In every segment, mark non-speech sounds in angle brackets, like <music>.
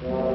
15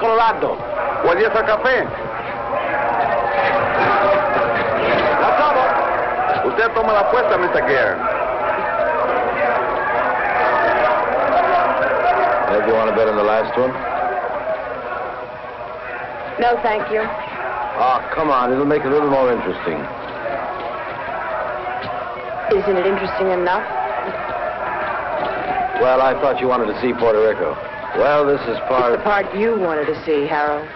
O el 5 a Colorado. O el 10 al café. La. Usted toma la apuesta, Mr. Gare. Ed, you want to bet on the last one? No, thank you. Oh, come on. It'll make it a little more interesting. Isn't it interesting enough? Well, I thought you wanted to see Puerto Rico. Well, this is part... It's the part you wanted to see, Harold.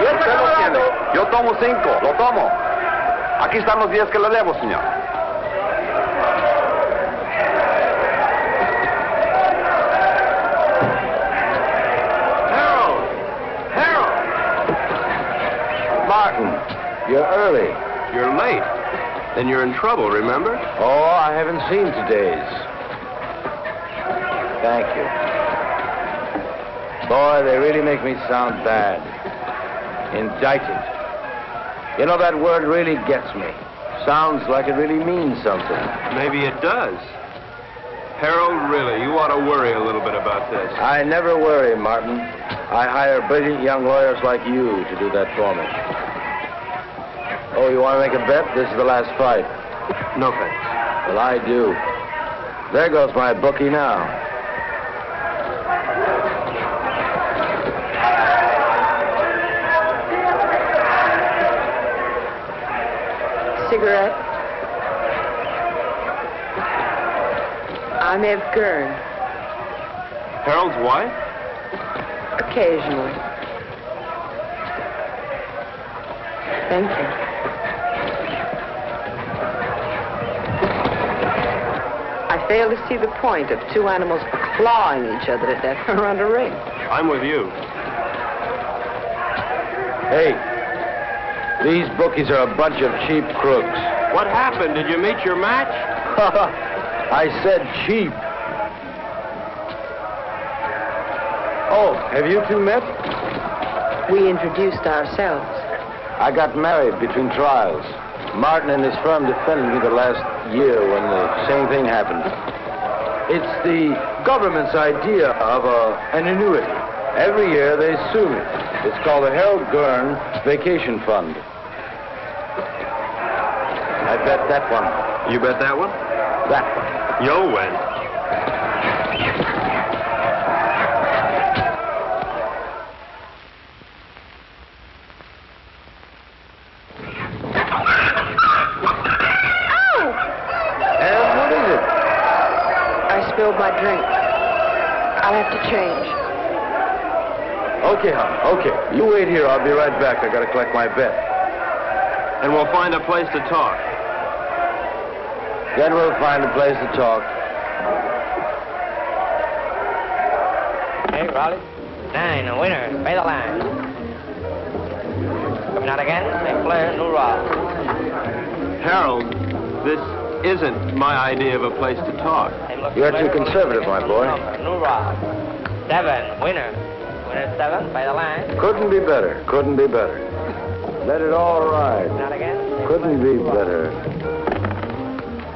Usted lo tiene. Yo tomo 5. Lo tomo. Aquí están los 10 que le debo, señor. Then you're in trouble, remember? Oh, I haven't seen today's. Thank you. Boy, they really make me sound bad. Indicted. You know, that word really gets me. Sounds like it really means something. Maybe it does. Harold, really, you ought to worry a little bit about this. I never worry, Martin. I hire brilliant young lawyers like you to do that for me. You want to make a bet? This is the last fight. No thanks. Well, I do. There goes my bookie now. Cigarette? I'm Ev Gern. Harold's wife? Occasionally. Thank you. Fail to see the point of two animals clawing each other to death <laughs> around a ring. I'm with you. Hey, these bookies are a bunch of cheap crooks. What happened? Did you meet your match? <laughs> I said cheap. Oh, have you two met? We introduced ourselves. I got married between trials. Martin and his firm defended me the last year when the same thing happened. It's the government's idea of a, an annuity. Every year they sue me. It's called the Harold Gern Vacation Fund. I bet that one. You bet that one? That one. You'll win. And what is it? I spilled my drink. I'll have to change. Okay, hon. Okay. You wait here. I'll be right back. I gotta collect my bet. And we'll find a place to talk. Then we'll find a place to talk. Hey, Raleigh. Nine, a winner. Pay the line. Coming out again, St. Clair, New Rock. Harold, this isn't my idea of a place to talk. You're too conservative, my boy. New rock. Seven, winner. Winner seven, by the line. Couldn't be better. Couldn't be better. Let it all ride. Not again. Couldn't be better.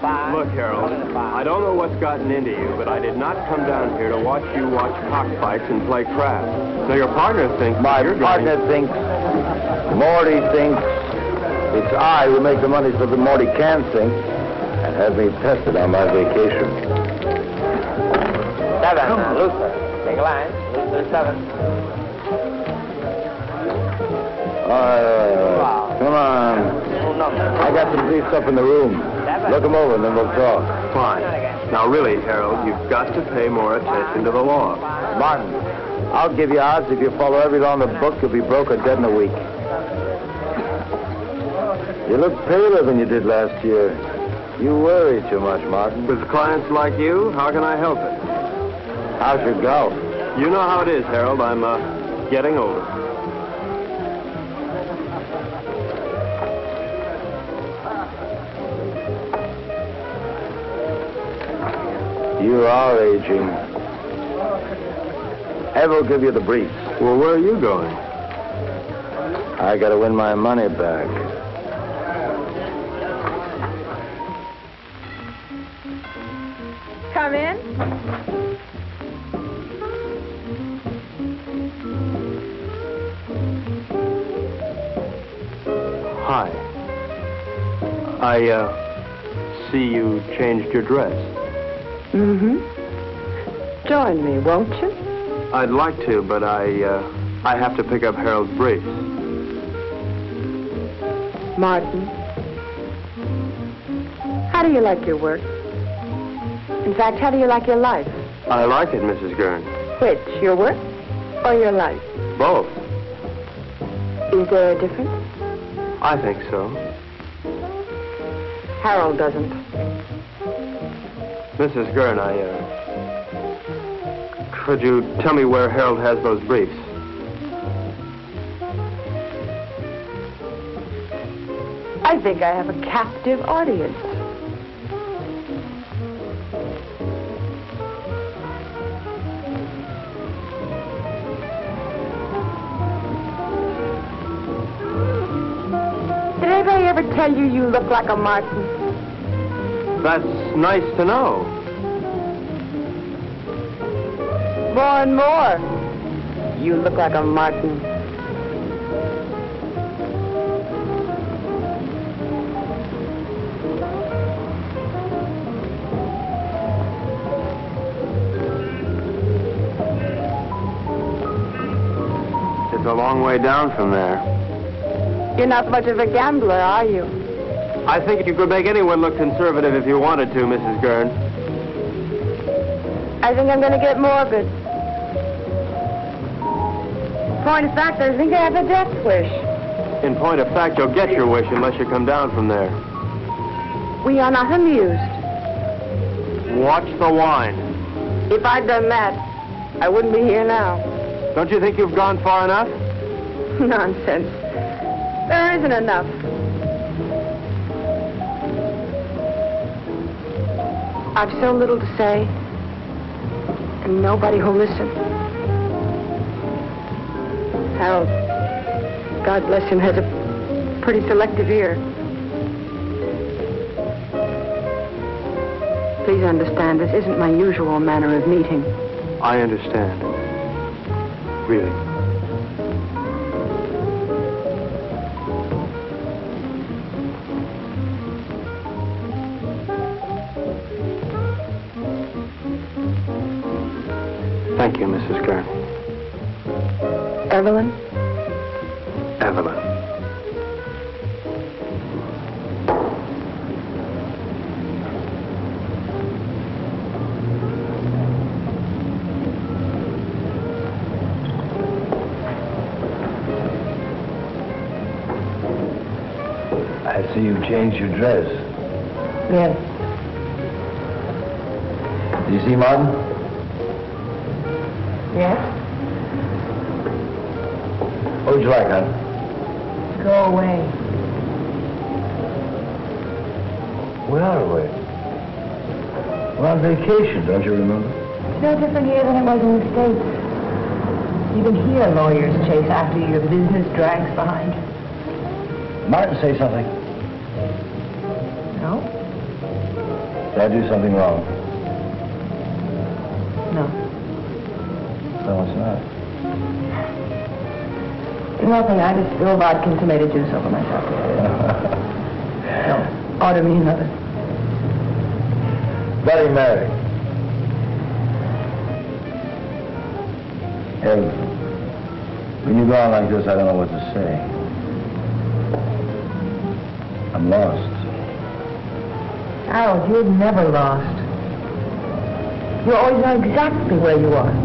Five. Look, Harold, One and a five. I don't know what's gotten into you, but I did not come down here to watch you watch cockfights and play craps. So your partner thinks My you're partner thinks, Morty thinks, it's I who make the money so that Morty can think, and has me tested on my vacation. Seven, uh, Luther. Take a line. Luther seven. Uh, come on. New. I got some briefs up in the room. Look them over and then we'll talk. Fine. Now, really, Harold, you've got to pay more attention to the law. Martin, I'll give you odds if you follow every law in the book, you'll be broke or dead in a week. You look paler than you did last year. You worry too much, Martin. With clients like you, how can I help it? How's your golf? You know how it is, Harold. I'm uh, getting older. You are aging. Ev will give you the briefs. Well, where are you going? I gotta win my money back. Come in. I, uh, see you changed your dress. Mm-hmm. Join me, won't you? I'd like to, but I, uh, I have to pick up Harold's briefs. Martin. How do you like your work? In fact, how do you like your life? I like it, Mrs. Gern. Which, your work or your life? Both. Is there a difference? I think so. Harold doesn't. Mrs. Gern, I, uh... Could you tell me where Harold has those briefs? I think I have a captive audience. Did anybody ever tell you you look like a Martin? That's nice to know. More and more. You look like a Martin. It's a long way down from there. You're not much of a gambler, are you? I think you could make anyone look conservative if you wanted to, Mrs. Gern. I think I'm going to get morbid. Point of fact, I think I have a death wish. In point of fact, you'll get your wish unless you come down from there. We are not amused. Watch the wine. If I'd done that, I wouldn't be here now. Don't you think you've gone far enough? <laughs> Nonsense. There isn't enough. I've so little to say, and nobody who'll listen. Harold, God bless him, has a pretty selective ear. Please understand, this isn't my usual manner of meeting. I understand. Really. Thank you, Mrs. Gern. Evelyn? Evelyn. I see you changed your dress. Yes. Do you see Martin? Yes? What would you like, hon? Go away. We are away. We're on vacation, don't you remember? It's no different here than it was in the States. Even here, lawyers chase after you. Your business drags behind. Martin say something. No? Did I do something wrong? Nothing. I just spilled vodka and tomato juice over myself. <laughs> no. Order me another. Bloody Mary. Hey, when you go on like this, I don't know what to say. I'm lost. Harold, you're never lost. You always know exactly where you are.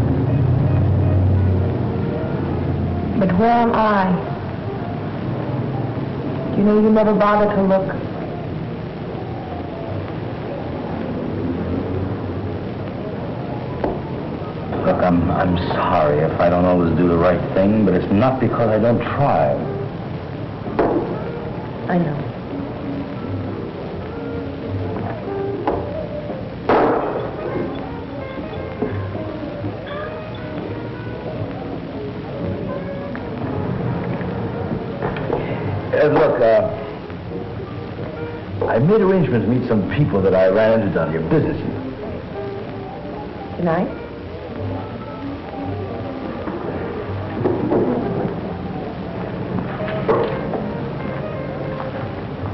But where am I? You know, you never bother to look. Look, I'm, I'm sorry if I don't always do the right thing, but it's not because I don't try. I know. Made arrangements to meet some people that I ran into down your business. Tonight?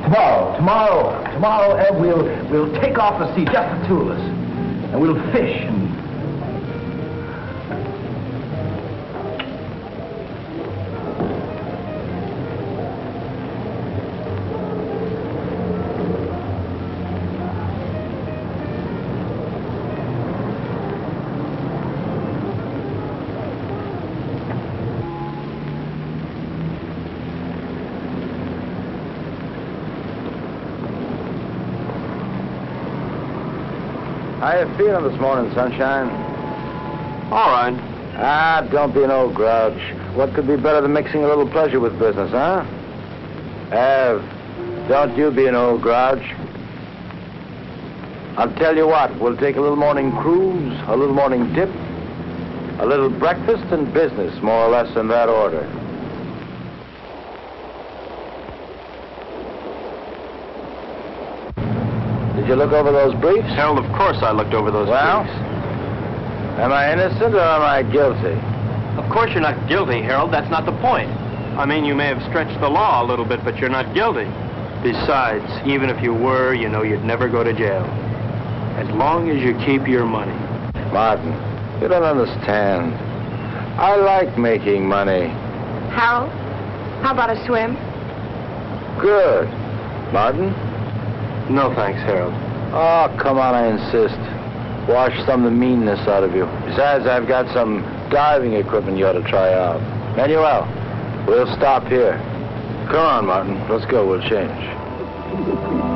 Tomorrow, tomorrow, tomorrow, Ed, we'll, we'll take off the sea, just the two of us. And we'll fish and... feeling this morning, sunshine? All right. Ah, don't be an old grouch. What could be better than mixing a little pleasure with business, huh? Ev, don't you be an old grouch. I'll tell you what, we'll take a little morning cruise, a little morning dip, a little breakfast and business, more or less in that order. Did you look over those briefs? Harold, of course I looked over those Well? briefs. Am I innocent or am I guilty? Of course you're not guilty, Harold. That's not the point. I mean, you may have stretched the law a little bit, but you're not guilty. Besides, even if you were, you know you'd never go to jail. As long as you keep your money. Martin, you don't understand. I like making money. Harold, how about a swim? Good. Martin? No thanks, Harold. Oh, come on, I insist. Wash some of the meanness out of you. Besides, I've got some diving equipment you ought to try out. Manuel, we'll stop here. Come on, Martin. Let's go. We'll change.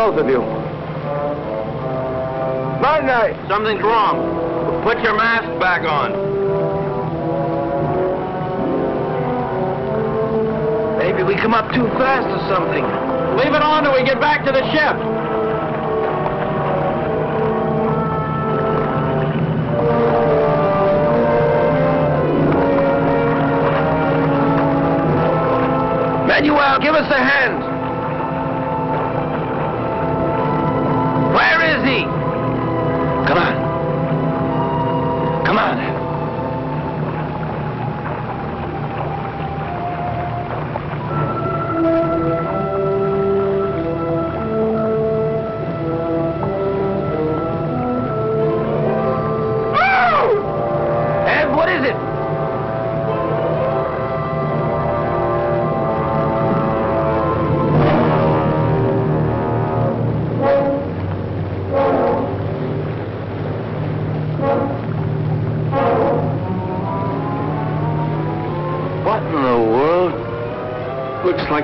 Both of you. Night night. Something's wrong. Put your mask back on. Maybe we come up too fast or something. Leave it on till we get back to the ship. Manuel, give us a hand.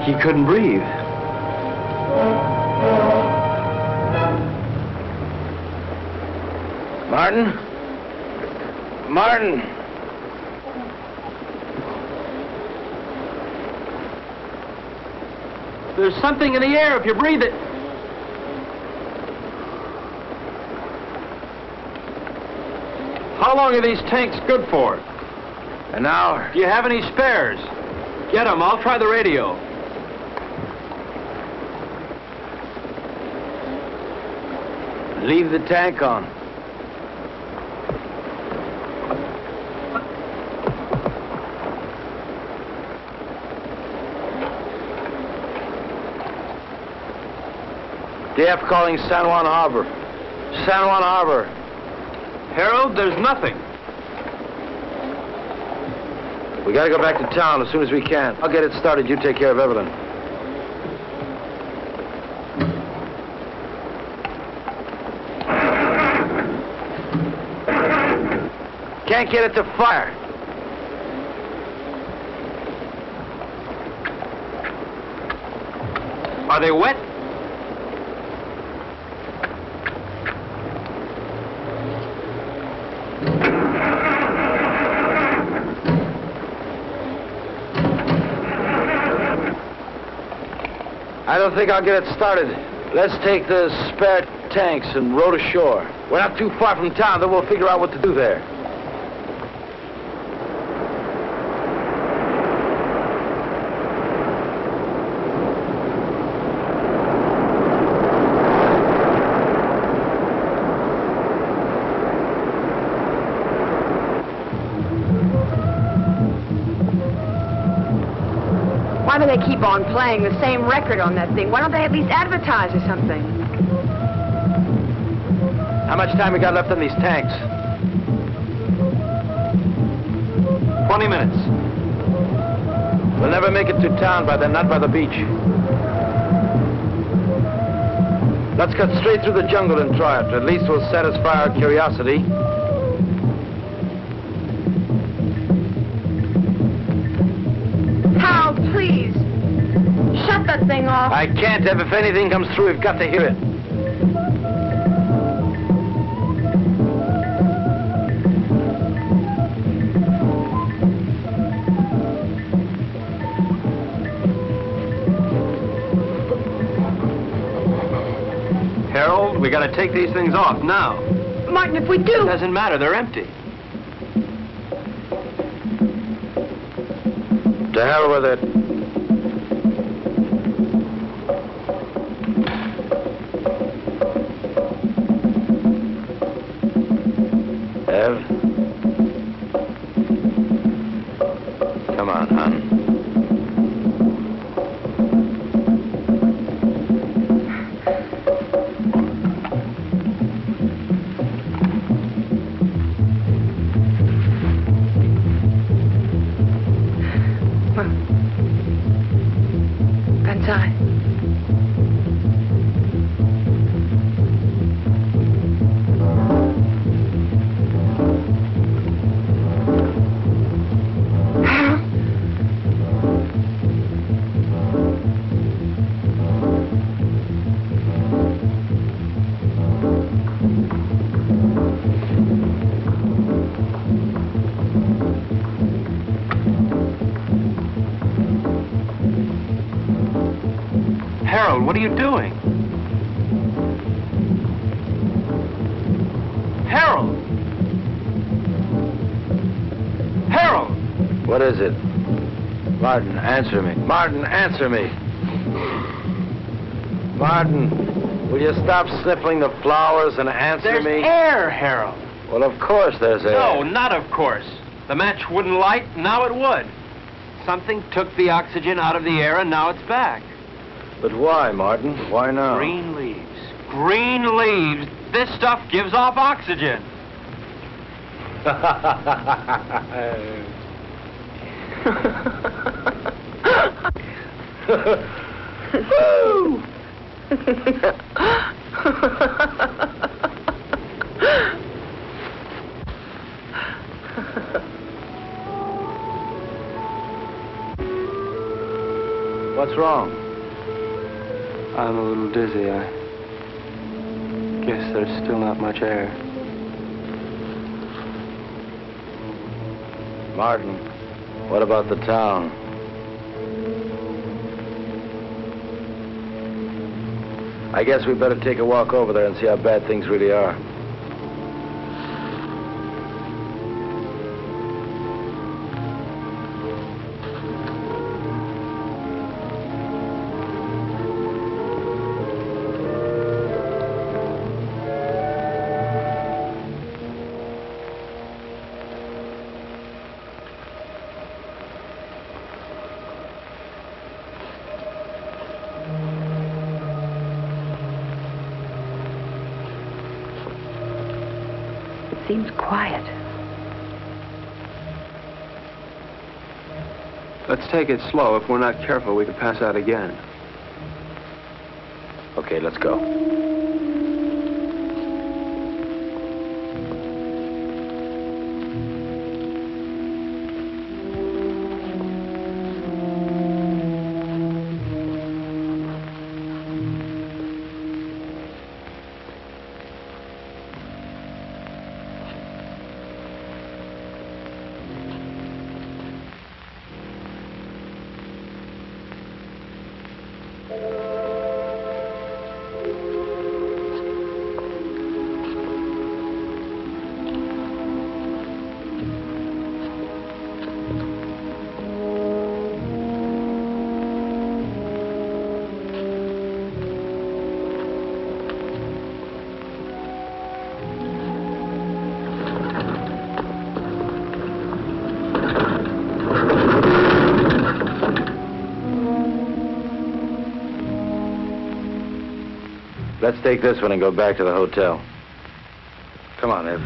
He couldn't breathe. Martin? Martin? There's something in the air if you breathe it. How long are these tanks good for? An hour. Do you have any spares? Get them. I'll try the radio. Leave the tank on. DF calling San Juan Harbor. San Juan Harbor. Harold, there's nothing. We gotta go back to town as soon as we can. I'll get it started. You take care of Evelyn. Can't get it to fire. Are they wet? I don't think I'll get it started. Let's take the spare tanks and row to shore. We're not too far from town, then we'll figure out what to do there. On playing the same record on that thing? Why don't they at least advertise or something? How much time we got left on these tanks? 20 minutes. We'll never make it to town by then, not by the beach. Let's cut straight through the jungle and try it. At least we'll satisfy our curiosity. Off. I can't have. If anything comes through, we've got to hear it. Harold, we gotta take these things off now. Martin, if we do... Doesn't matter, they're empty. To hell with it. Doing? Harold! Harold! What is it? Martin, answer me. Martin, answer me. Martin, will you stop sniffling the flowers and answer There's me? air, Harold. Well, of course there's air. No, not of course. The match wouldn't light, now it would. Something took the oxygen out of the air, and now it's back. But why, Martin? Why not? Green leaves. Green leaves. This stuff gives off oxygen. What's wrong? I'm a little dizzy. I guess there's still not much air. Martin, what about the town? I guess we better take a walk over there and see how bad things really are. Seems quiet. Let's take it slow. If we're not careful, we could pass out again. Okay, let's go. Take this one and go back to the hotel. Come on, Ev.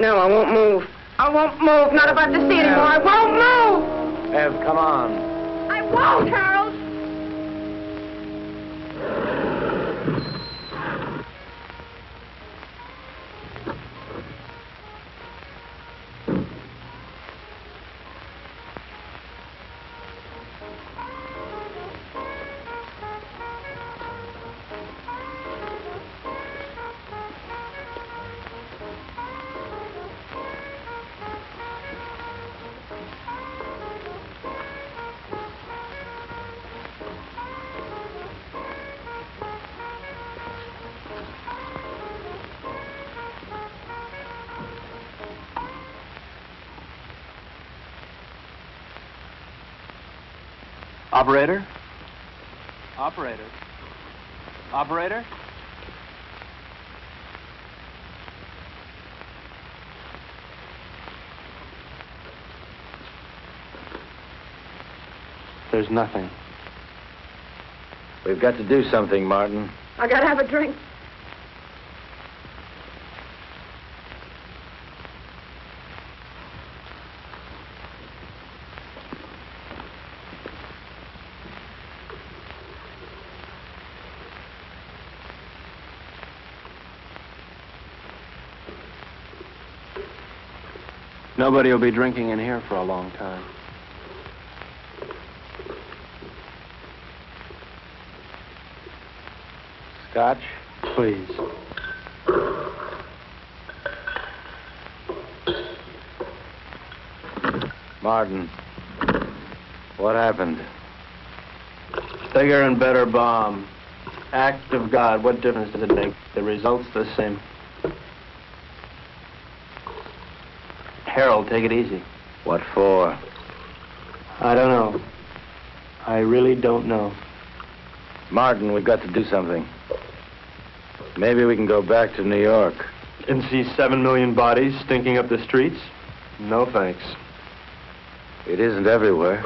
No, I won't move. I won't move. Not if I have to see anymore. I won't move. Ev, come on. I won't, Harold. Operator? Operator? Operator? There's nothing. We've got to do something, Martin. I gotta have a drink. Nobody will be drinking in here for a long time. Scotch? Please. Martin, what happened? Bigger and better bomb. Act of God. What difference does it make? The result's the same. Harold, take it easy. What for? I don't know. I really don't know. Martin, we've got to do something. Maybe we can go back to New York. And see seven million bodies stinking up the streets? No thanks. It isn't everywhere.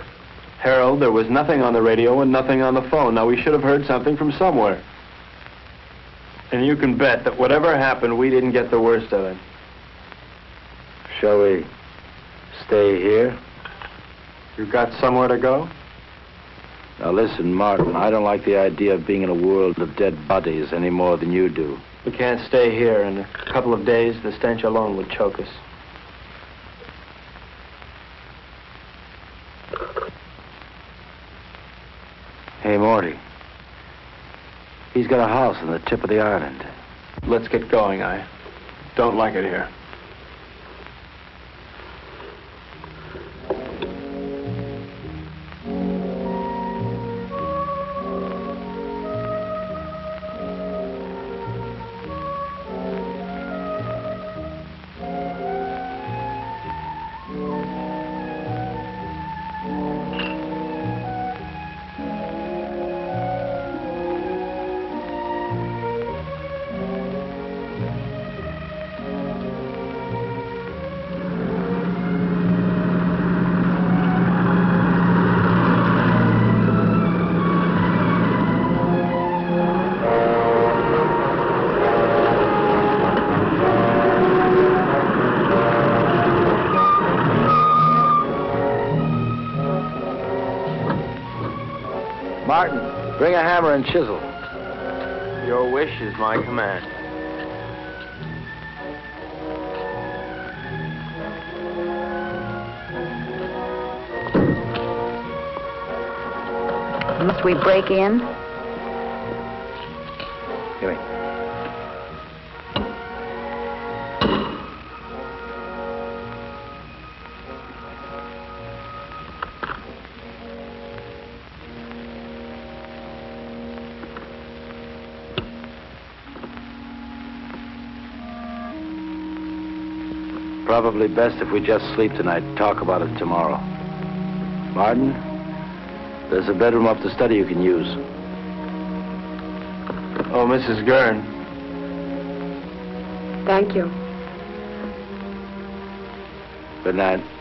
Harold, there was nothing on the radio and nothing on the phone. Now, we should have heard something from somewhere. And you can bet that whatever happened, we didn't get the worst of it. Shall we stay here? You got somewhere to go? Now listen, Martin, I don't like the idea of being in a world of dead bodies any more than you do. We can't stay here. In a couple of days, the stench alone would choke us. Hey, Morty. He's got a house on the tip of the island. Let's get going. I don't like it here. Hammer and chisel. Your wish is my command. Must we break in? Probably best if we just sleep tonight, talk about it tomorrow. Martin, there's a bedroom off the study you can use. Oh, Mrs. Gern. Thank you. Good night.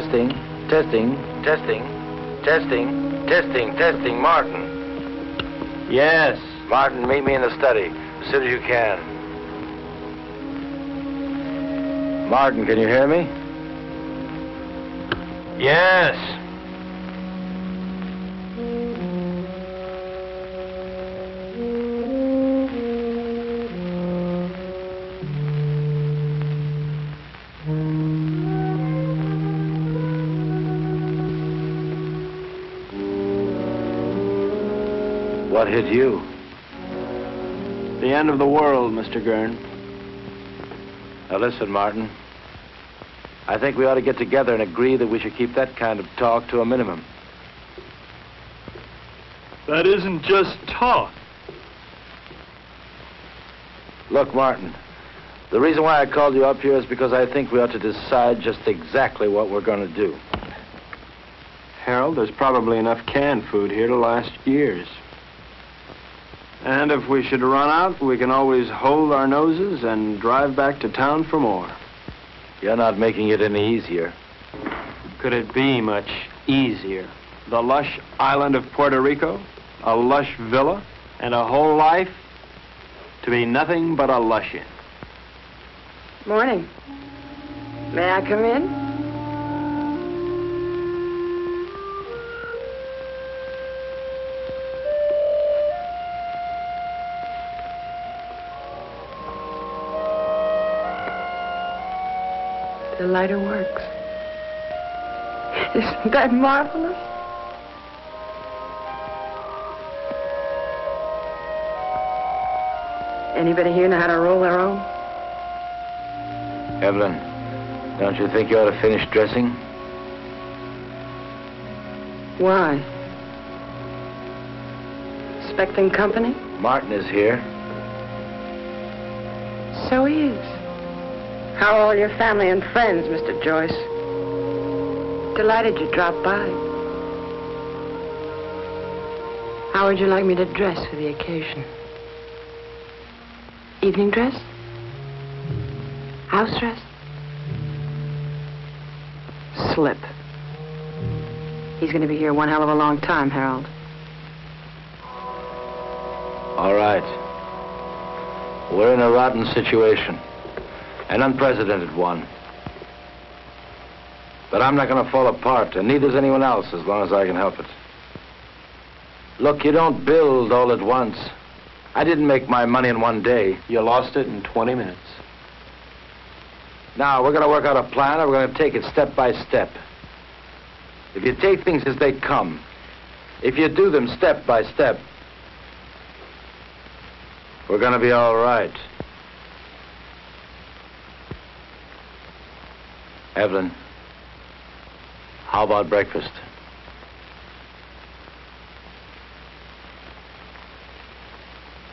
Testing, testing, testing, testing, testing, testing. Martin. Yes. Martin, meet me in the study as soon as you can. Martin, can you hear me? Yes. Hit you? The end of the world, Mr. Gern. Now listen, Martin. I think we ought to get together and agree that we should keep that kind of talk to a minimum. That isn't just talk. Look, Martin, the reason why I called you up here is because I think we ought to decide just exactly what we're going to do. Harold, there's probably enough canned food here to last years. And if we should run out, we can always hold our noses and drive back to town for more. You're not making it any easier. Could it be much easier? The lush island of Puerto Rico, a lush villa, and a whole life to be nothing but a luscian. Morning. May I come in? The lighter works. Isn't that marvelous? Anybody here know how to roll their own? Evelyn, don't you think you ought to finish dressing? Why? Expecting company? Martin is here. So he is. How are all your family and friends, Mr. Joyce? Delighted you dropped by. How would you like me to dress for the occasion? Evening dress? House dress? Slip. He's going to be here one hell of a long time, Harold. All right. We're in a rotten situation. An unprecedented one. But I'm not going to fall apart, and neither neither's anyone else as long as I can help it. Look, you don't build all at once. I didn't make my money in one day. You lost it in 20 minutes. Now, we're going to work out a plan, and we're going to take it step by step. If you take things as they come, if you do them step by step, we're going to be all right. Evelyn, how about breakfast?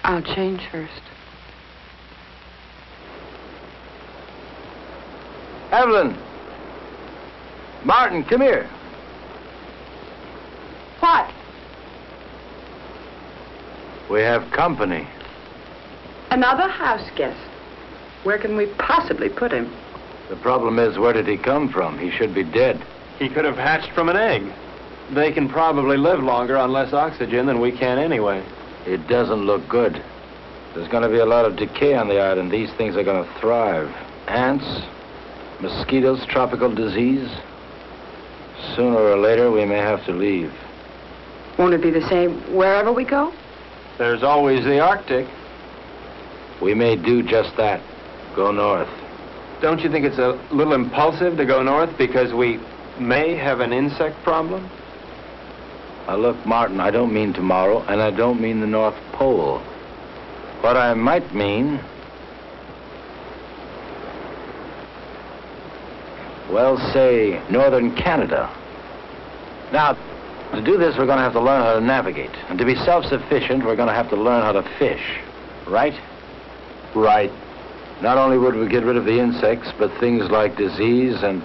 I'll change first. Evelyn! Martin, come here. What? We have company. Another house guest. Where can we possibly put him? The problem is, where did he come from? He should be dead. He could have hatched from an egg. They can probably live longer on less oxygen than we can anyway. It doesn't look good. There's going to be a lot of decay on the island. These things are going to thrive. Ants, mosquitoes, tropical disease. Sooner or later, we may have to leave. Won't it be the same wherever we go? There's always the Arctic. We may do just that. Go north. Don't you think it's a little impulsive to go north because we may have an insect problem? Now, look, Martin, I don't mean tomorrow, and I don't mean the North Pole. What I might mean... Well, say, northern Canada. Now, to do this, we're going to have to learn how to navigate. And to be self-sufficient, we're going to have to learn how to fish. Right? Right. Not only would we get rid of the insects, but things like disease and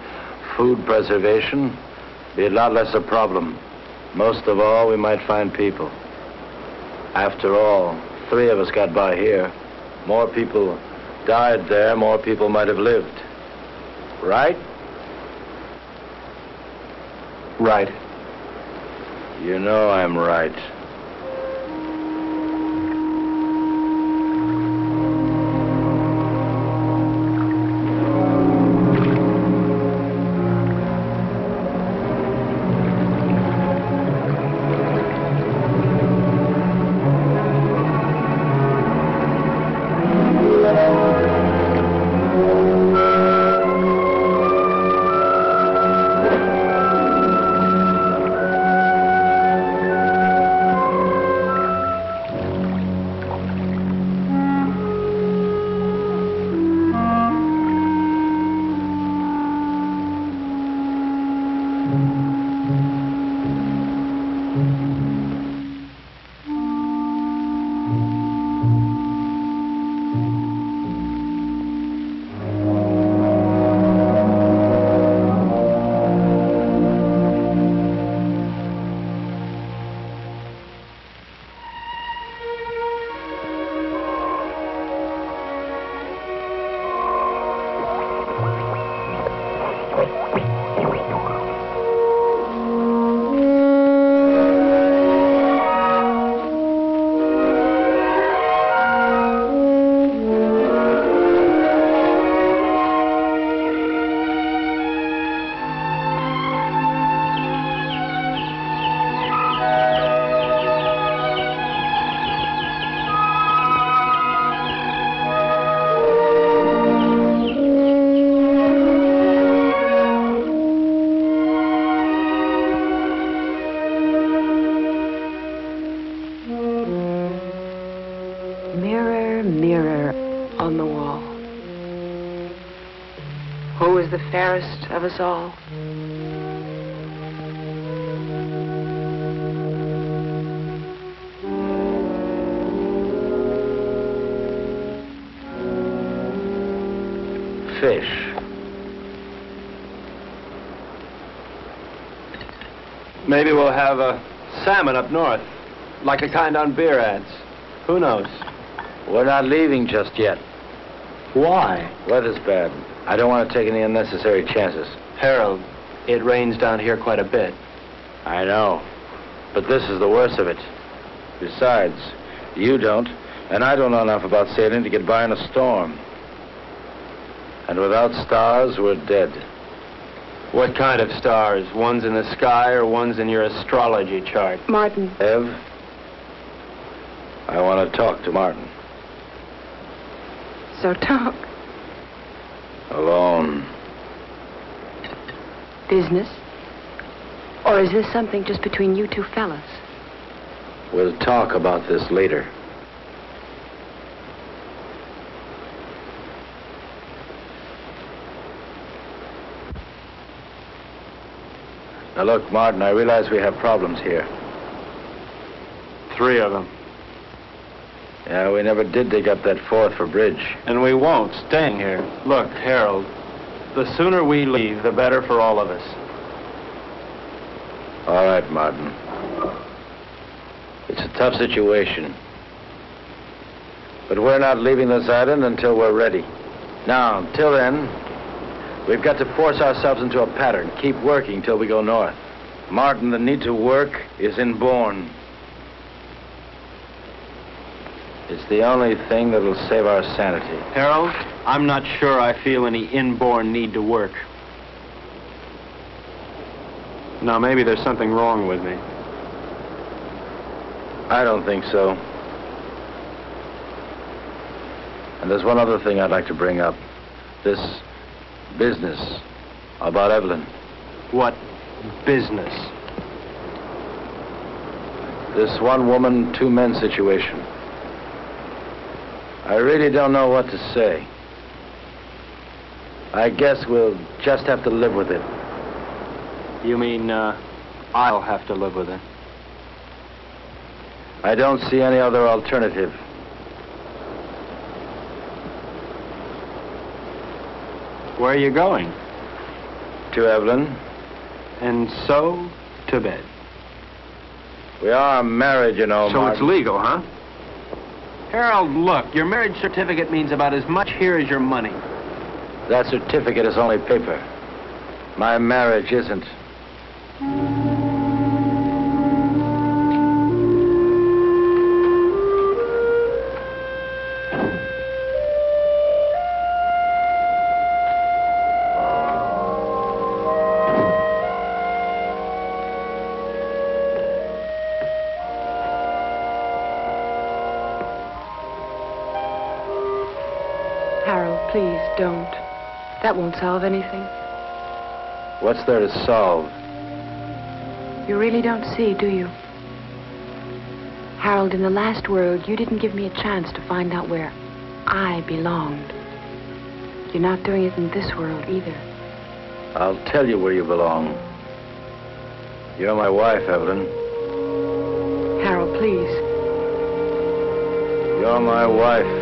food preservation be a lot less a problem. Most of all, we might find people. After all, three of us got by here. More people died there, more people might have lived. Right? Right. You know I'm right. Fairest of us all? Fish. Maybe we'll have a salmon up north, like the kind on beer ads. Who knows? We're not leaving just yet. Why? Weather's bad. I don't want to take any unnecessary chances. Harold, it rains down here quite a bit. I know. But this is the worst of it. Besides, you don't, and I don't know enough about sailing to get by in a storm. And without stars, we're dead. What kind of stars? Ones in the sky or ones in your astrology chart? Martin, Ev, I want to talk to Martin. so talk. Alone. Business? Or is this something just between you two fellas? We'll talk about this later. Now look, Martin, I realize we have problems here. Three of them. Yeah, we never did dig up that fourth for bridge. And we won't, staying here. Look, Harold, the sooner we leave, the better for all of us. All right, Martin. It's a tough situation. But we're not leaving this island until we're ready. Now, until then, we've got to force ourselves into a pattern. Keep working till we go north. Martin, the need to work is inborn. It's the only thing that'll save our sanity. Harold, I'm not sure I feel any inborn need to work. Now, maybe there's something wrong with me. I don't think so. And there's one other thing I'd like to bring up. This business about Evelyn. What business? This one woman, two men situation. I really don't know what to say. I guess we'll just have to live with it. You mean, uh, I'll have to live with it? I don't see any other alternative. Where are you going? To Evelyn, And so, to bed. we are married, you know, so Martin. it's legal, huh? Harold, look, your marriage certificate means about as much here as your money. That certificate is only paper. My marriage isn't. Solve anything. What's there to solve? You really don't see, do you? Harold, in the last world, you didn't give me a chance to find out where I belonged. You're not doing it in this world either. I'll tell you where you belong. You're my wife, Evelyn. Harold, please. You're my wife.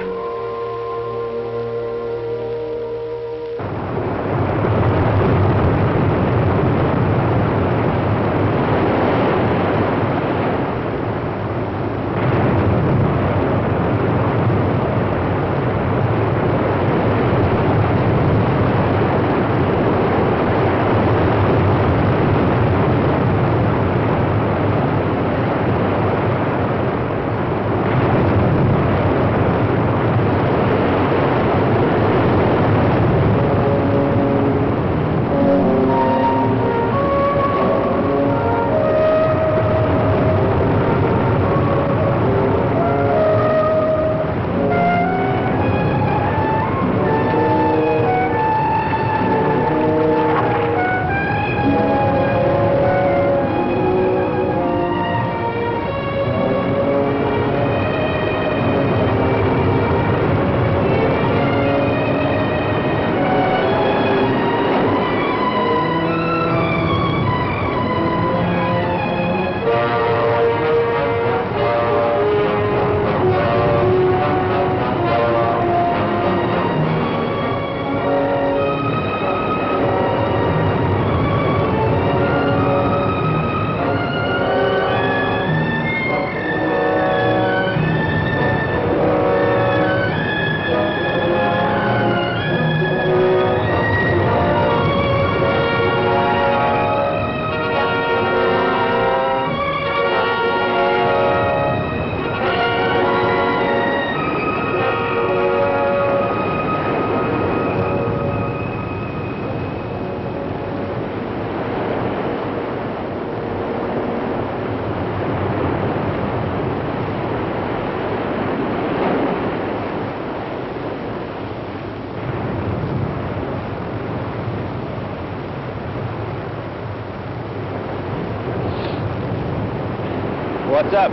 What's up?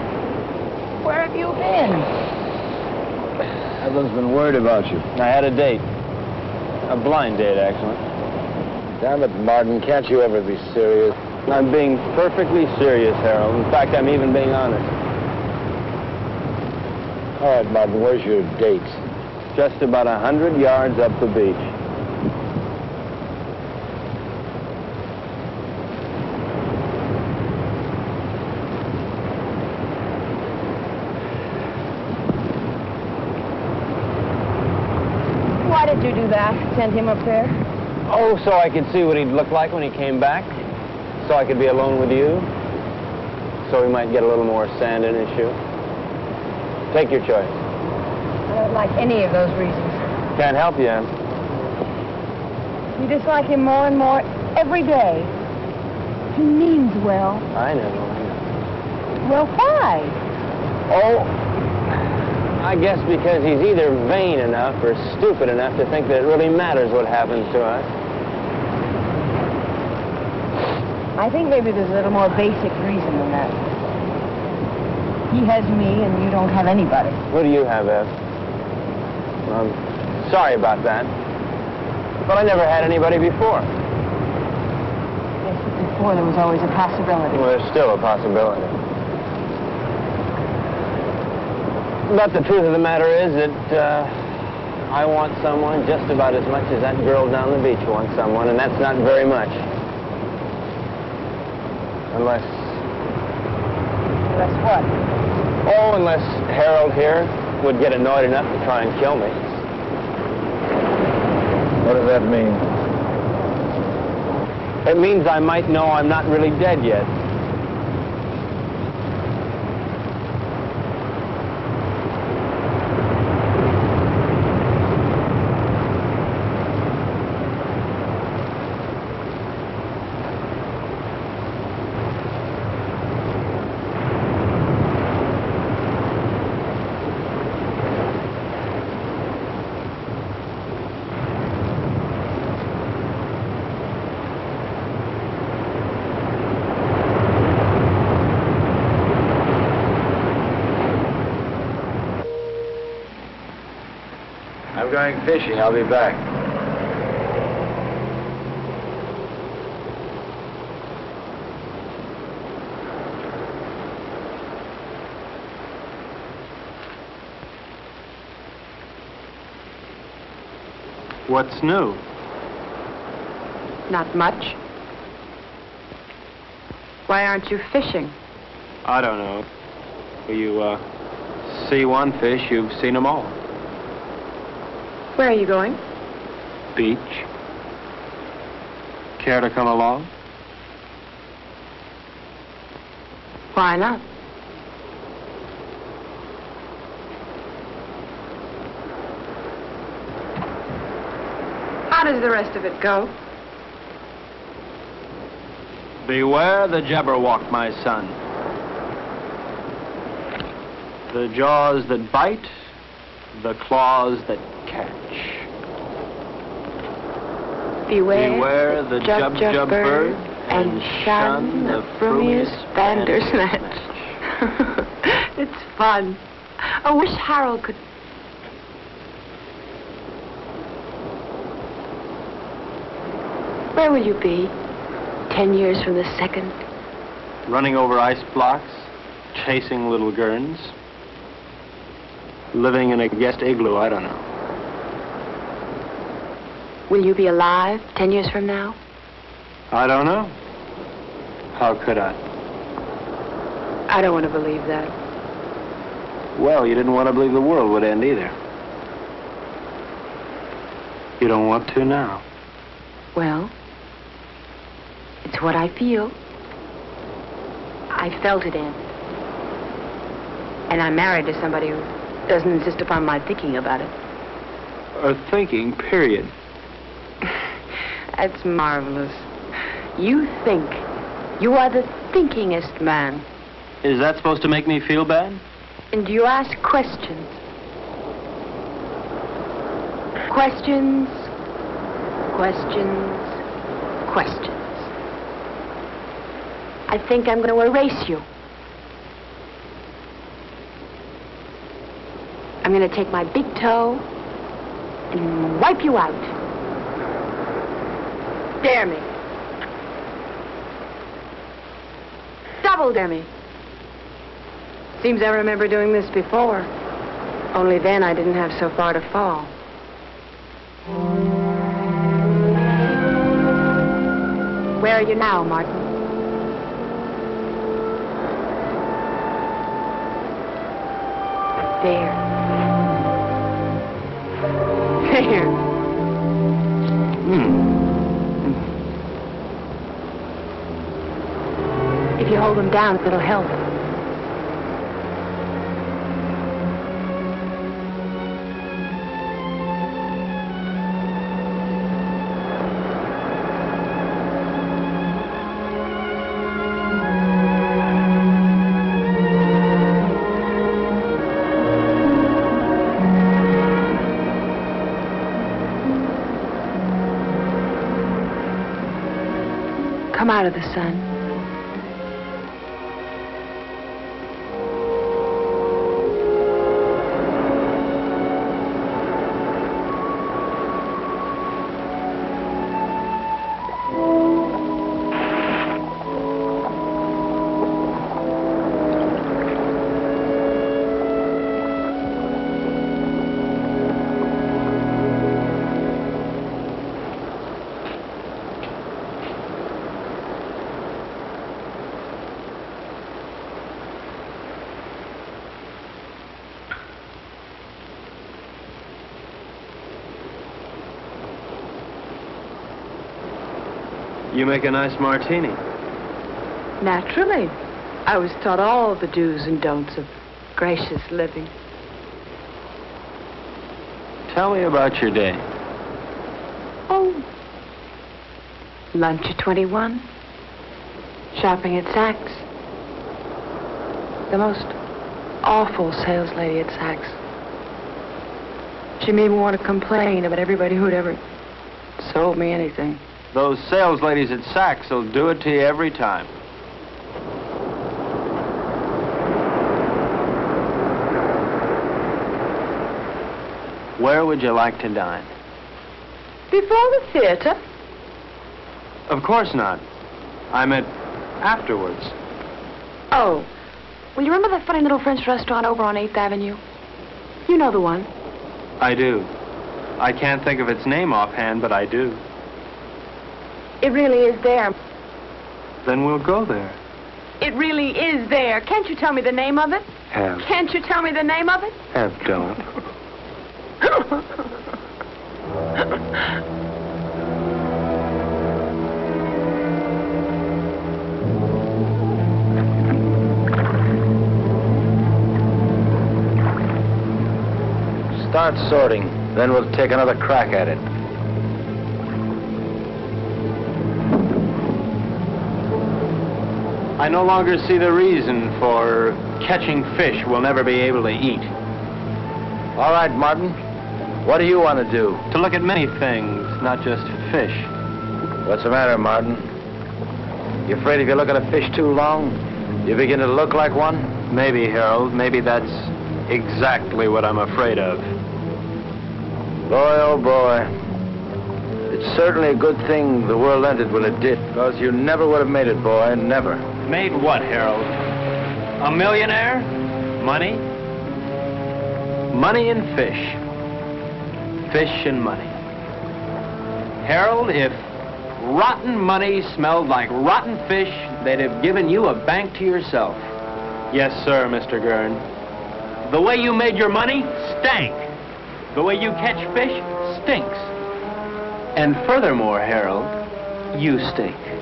Where have you been? Evelyn's been worried about you. I had a date. A blind date, actually. Damn it, Martin, can't you ever be serious? I'm being perfectly serious, Harold. In fact, I'm even being honest. All right, Martin, where's your date? Just about a hundred yards up the beach. Why did you do that? Send him up there? Oh, so I could see what he'd look like when he came back? So I could be alone with you? So he might get a little more sand in his shoe? Take your choice. I don't like any of those reasons. Can't help you, Ann. You dislike him more and more every day. He means well. I know, I know. Well, why? Oh, I guess because he's either vain enough or stupid enough to think that it really matters what happens to us. I think maybe there's a little more basic reason than that. He has me and you don't have anybody. What do you have, Ev? I'm um, sorry about that. But I never had anybody before. Yes, but before there was always a possibility. Well, there's still a possibility. But the truth of the matter is that uh, I want someone just about as much as that girl down the beach wants someone, and that's not very much. Unless, That's what? oh, unless Harold here would get annoyed enough to try and kill me. What does that mean? It means I might know I'm not really dead yet. I'm going fishing. I'll be back. What's new? Not much. Why aren't you fishing? I don't know. You, uh, see one fish, you've seen them all. Where are you going? Beach. Care to come along? Why not? How does the rest of it go? Beware the Jabberwock, my son. The jaws that bite, the claws that catch. Beware, Beware the jub jub jub bird, and shun the frumious bandersnatch. <laughs> it's fun. I wish Harold could. Where will you be? Ten years from the second? Running over ice blocks, chasing little Gerns, living in a guest igloo, I don't know. Will you be alive ten years from now? I don't know. How could I? I don't want to believe that. Well, you didn't want to believe the world would end either. You don't want to now. Well, it's what I feel. I felt it in. And I'm married to somebody who doesn't insist upon my thinking about it. A thinking, period. That's marvelous. You think. You are the thinkingest man. Is that supposed to make me feel bad? And you ask questions. Questions, questions, questions. I think I'm going to erase you. I'm going to take my big toe and wipe you out. Dare me. Double dare me. Seems I remember doing this before. Only then I didn't have so far to fall. Where are you now, Martin? There. There. Hmm. If you hold them down, it'll help. Come out of the sun. You make a nice martini. Naturally. I was taught all the do's and don'ts of gracious living. Tell me about your day. Oh. Lunch at 21. Shopping at Saks. The most awful sales lady at Saks. She made me want to complain about everybody who'd ever sold me anything. Those sales ladies at Saks will do it to you every time. Where would you like to dine? Before the theater? Of course not. I meant afterwards. Oh. Well, you remember that funny little French restaurant over on 8th Avenue? You know the one. I do. I can't think of its name offhand, but I do. It really is there. Then we'll go there. It really is there. Can't you tell me the name of it? Have. Can't you tell me the name of it? Have don't. Start sorting, then we'll take another crack at it. I no longer see the reason for catching fish we'll never be able to eat. All right, Martin. What do you want to do? To look at many things, not just fish. What's the matter, Martin? You afraid if you look at a fish too long, you begin to look like one? Maybe, Harold, maybe that's exactly what I'm afraid of. Boy, oh boy. It's certainly a good thing the world ended when it did, because you never would have made it, boy, never. Made what, Harold? A millionaire? Money? Money and fish. Fish and money. Harold, if rotten money smelled like rotten fish, they'd have given you a bank to yourself. Yes, sir, Mr. Gern. The way you made your money stank. The way you catch fish stinks. And furthermore, Harold, you stink.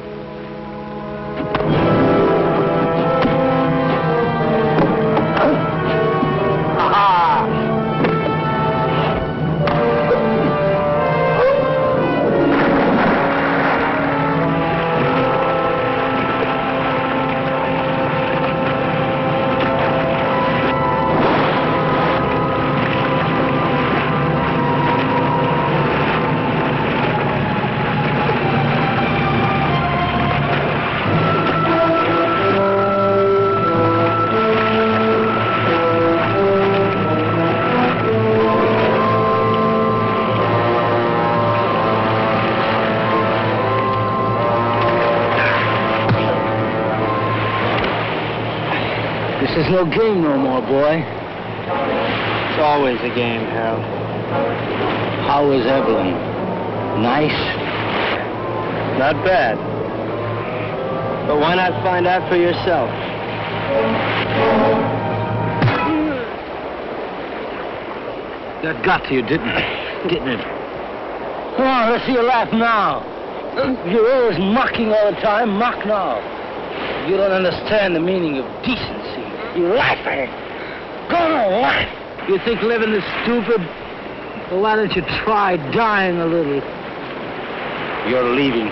Yourself? That got to you, didn't it? <clears throat> Didn't it? Come on, let's see you laugh now. You're always mocking all the time. Mock now. You don't understand the meaning of decency. You laugh at it. Go on, laugh. You think living is stupid? Well, why don't you try dying a little? You're leaving.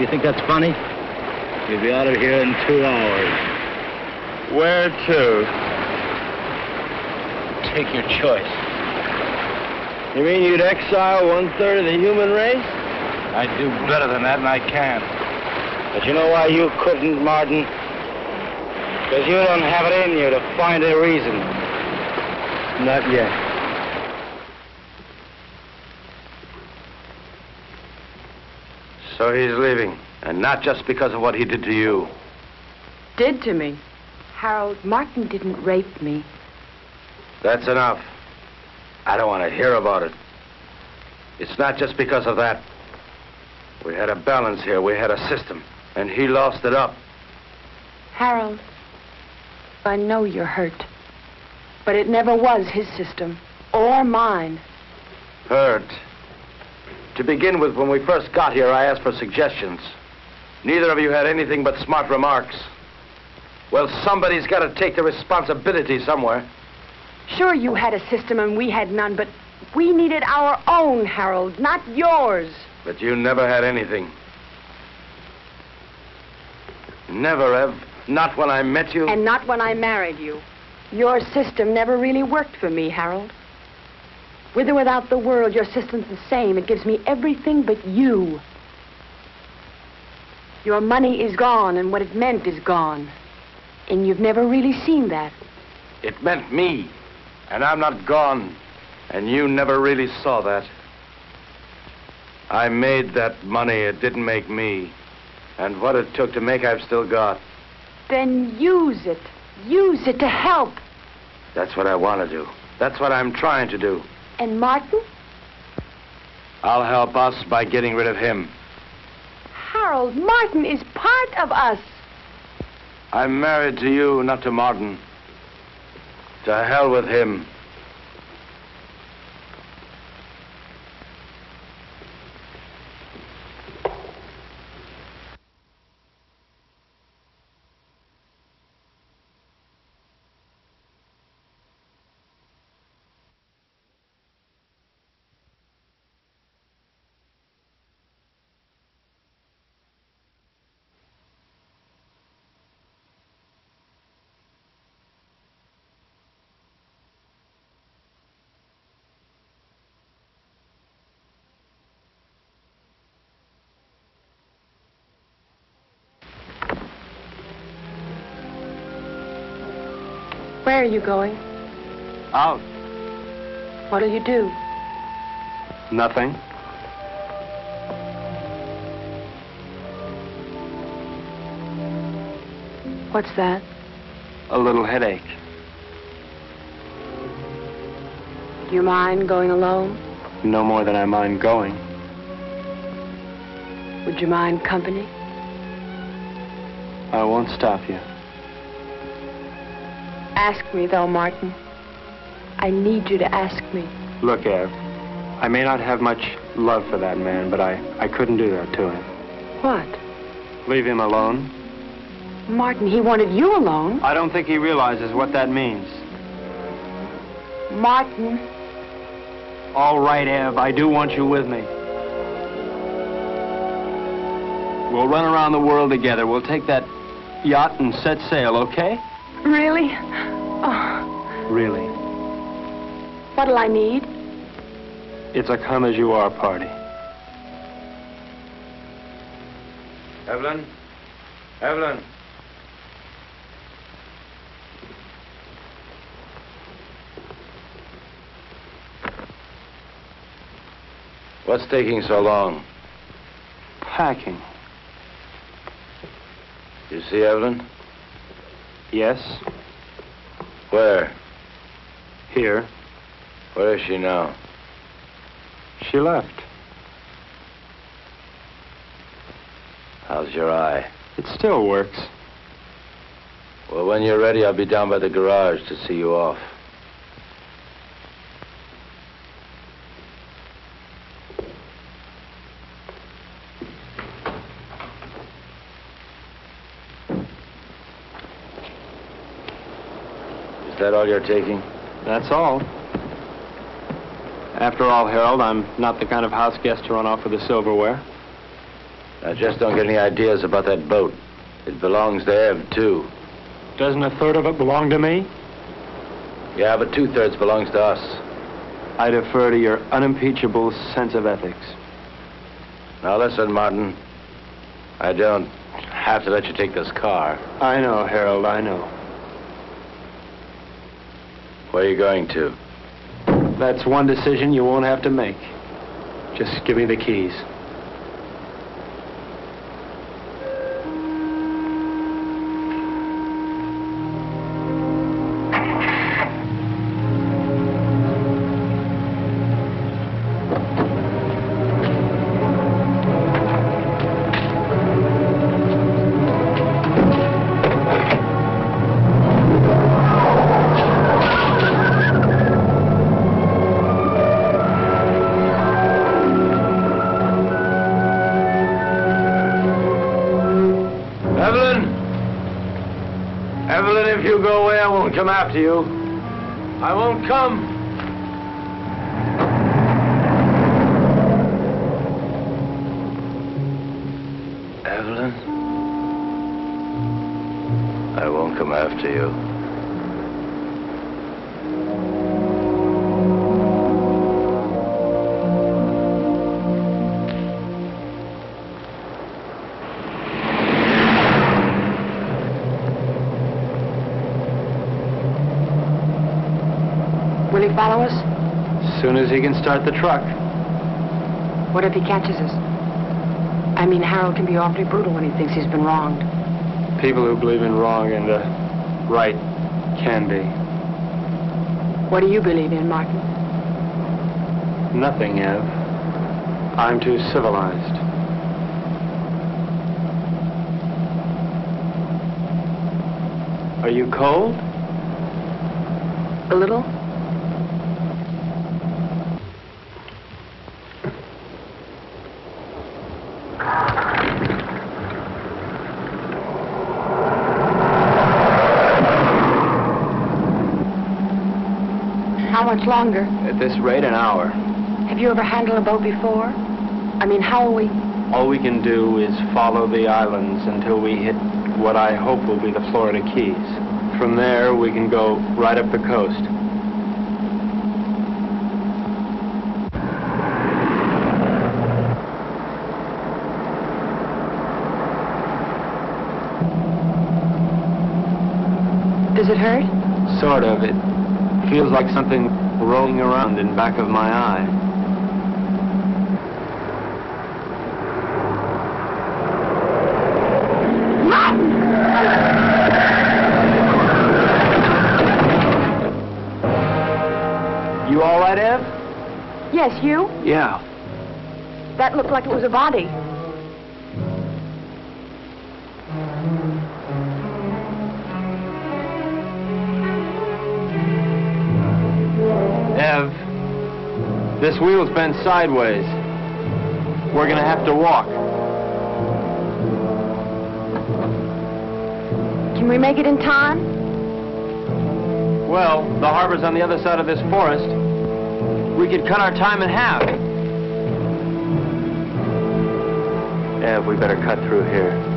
You think that's funny? You'll be out of here in two hours. Where to? Take your choice. You mean you'd exile one-third of the human race? I'd do better than that, and I can. But you know why you couldn't, Martin? Because you don't have it in you to find a reason. Not yet. So he's leaving, and not just because of what he did to you. Did to me. Harold, Martin didn't rape me. That's enough. I don't want to hear about it. It's not just because of that. We had a balance here. We had a system. And he lost it up. Harold, I know you're hurt. But it never was his system. Or mine. Hurt. To begin with, when we first got here, I asked for suggestions. Neither of you had anything but smart remarks. Well, somebody's got to take the responsibility somewhere. Sure, you had a system and we had none, but we needed our own, Harold, not yours. But you never had anything. Never, Ev. Not when I met you. And not when I married you. Your system never really worked for me, Harold. With or without the world, your system's the same. It gives me everything but you. Your money is gone, and what it meant is gone. And you've never really seen that. It meant me. And I'm not gone. And you never really saw that. I made that money. It didn't make me. And what it took to make, I've still got. Then use it. Use it to help. That's what I want to do. That's what I'm trying to do. And Martin? I'll help us by getting rid of him. Harold, Martin is part of us. I'm married to you, not to Martin. To hell with him. Where are you going? Out. What'll you do? Nothing. What's that? A little headache. Do you mind going alone? No more than I mind going. Would you mind company? I won't stop you. Ask me, though, Martin. I need you to ask me. Look, Ev, I may not have much love for that man, but I, I couldn't do that to him. What? Leave him alone? Martin, he wanted you alone. I don't think he realizes what that means. Martin, All right, Ev, I do want you with me. We'll run around the world together. We'll take that yacht and set sail, okay? Really? Oh, Really. what'll I need? It's a come as you are party. Evelyn? Evelyn? What's taking so long? Packing. You see, Evelyn? Yes, Where? here. Where is she now? She left. How's your eye? It still works. Well, when you're ready, I'll be down by the garage to see you off. Is that all you're taking? That's all. After all, Harold, I'm not the kind of house guest to run off with the silverware. I just don't get any ideas about that boat. It belongs to Ev, too. Doesn't a third of it belong to me? Yeah, but two-thirds belongs to us. I defer to your unimpeachable sense of ethics. Now listen, Martin. I don't have to let you take this car. I know, Harold, I know. Where are you going to? That's one decision you won't have to make. Just give me the keys. As he can start the truck. What if he catches us? I mean, Harold can be awfully brutal when he thinks he's been wronged. People who believe in wrong and uh, right can be. What do you believe in, Martin? Nothing, Ev. I'm too civilized. Are you cold? A little? How much longer? At this rate, an hour. Have you ever handled a boat before? I mean, how will we... All we can do is follow the islands until we hit what I hope will be the Florida Keys. From there, we can go right up the coast. Does it hurt? Sort of. It feels like something rolling around in back of my eye. You all right, Ev? Yes, you? Yeah. That looked like it was a body. This wheel's bent sideways. We're gonna have to walk. Can we make it in time? Well, the harbor's on the other side of this forest. We could cut our time in half. Ev, we better cut through here.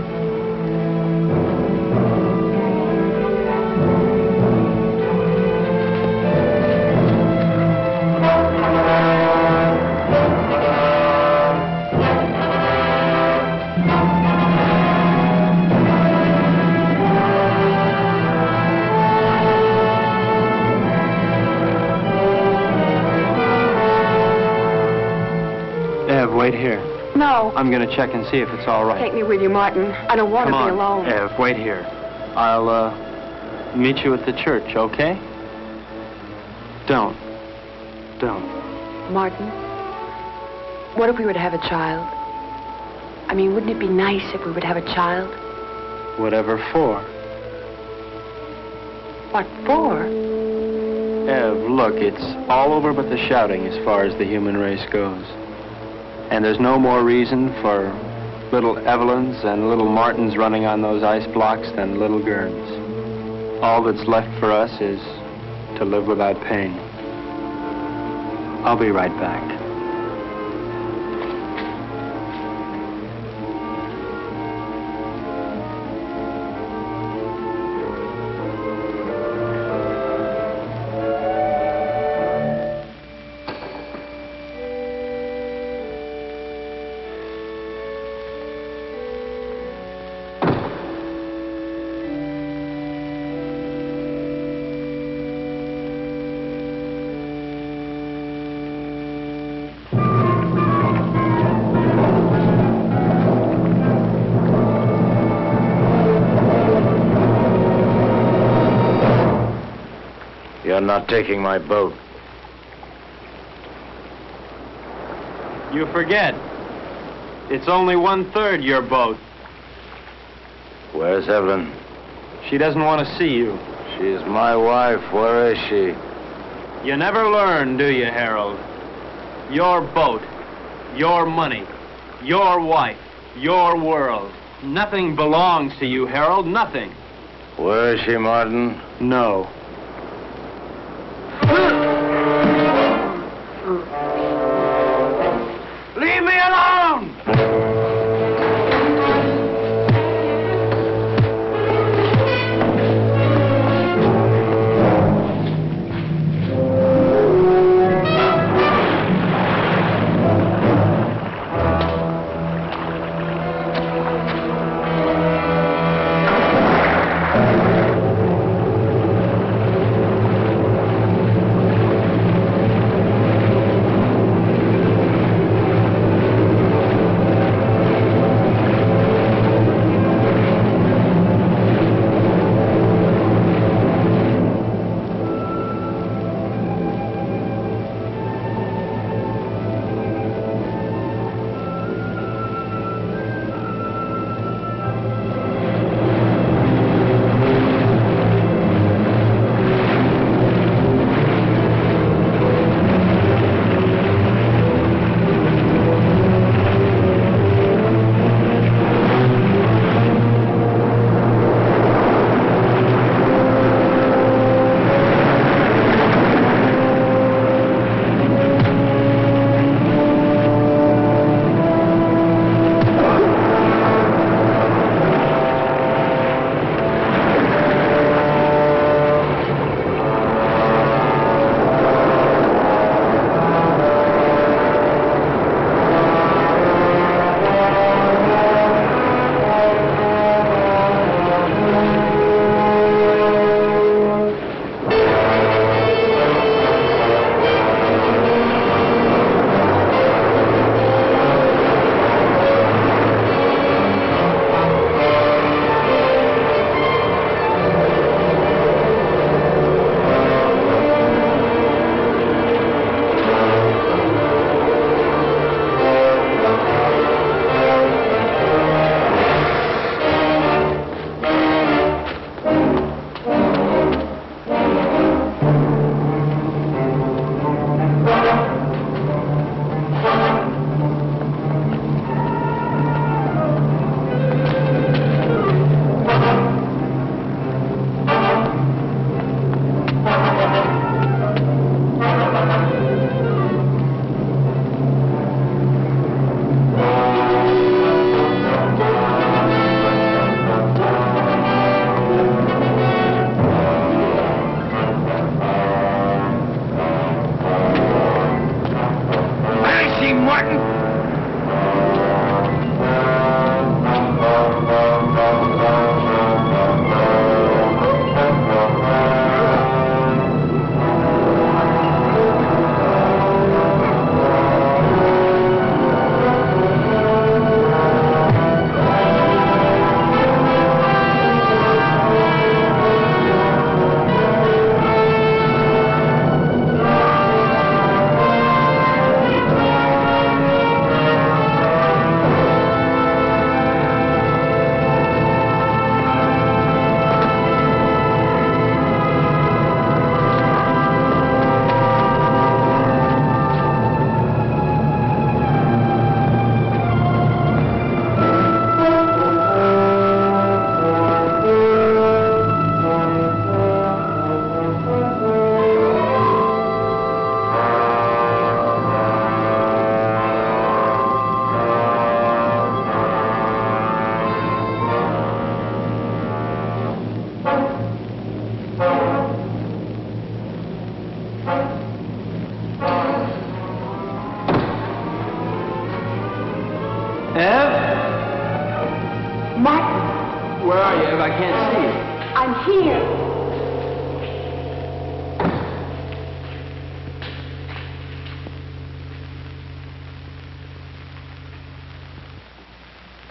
Wait here. No. I'm gonna check and see if it's all right. Take me with you, Martin. I don't want Come to on, be alone. Ev, wait here. I'll, uh, meet you at the church, okay? Don't. Don't. Martin, what if we were to have a child? I mean, wouldn't it be nice if we would have a child? Whatever for. What for? Ev, look, it's all over but the shouting as far as the human race goes. And there's no more reason for little Evelyns and little Martins running on those ice blocks than little Gerns. All that's left for us is to live without pain. I'll be right back. Taking my boat. You forget. It's only one-third your boat. Where's Evelyn? She doesn't want to see you. She's my wife. Where is she? You never learn, do you, Harold? Your boat, your money, your wife, your world. Nothing belongs to you, Harold, nothing. Where is she, Martin? No.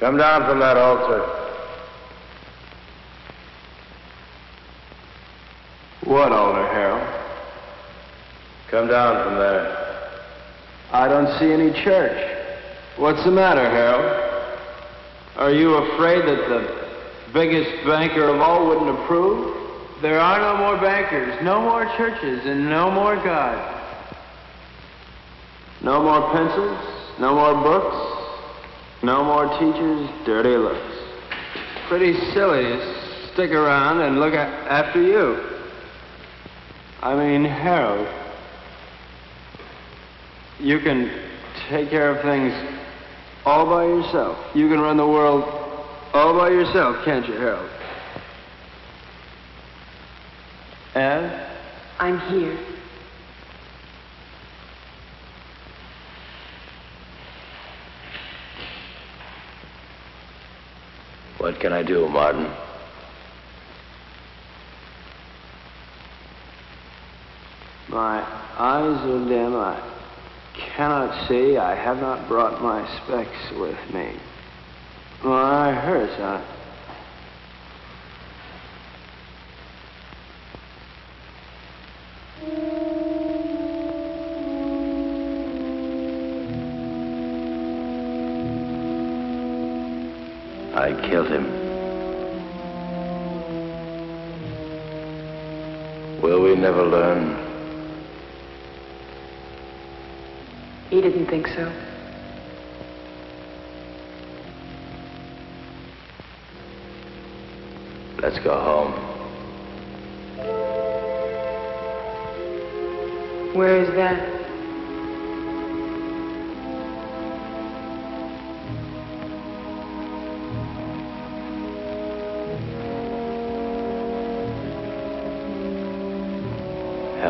Come down from that altar. What altar, Harold? Come down from there. I don't see any church. What's the matter, Harold? Are you afraid that the biggest banker of all wouldn't approve? There are no more bankers, no more churches, and no more God. No more pencils, no more books, no more teachers' dirty looks. Pretty silly to stick around and look after you. I mean, Harold, you can take care of things all by yourself. You can run the world all by yourself, can't you, Harold? And? I'm here. What can I do, Martin? My eyes are dim. I cannot see. I have not brought my specs with me. My hurts, huh? Killed him. Will we never learn? He didn't think so. Let's go home. Where is that?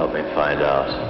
Help me find out.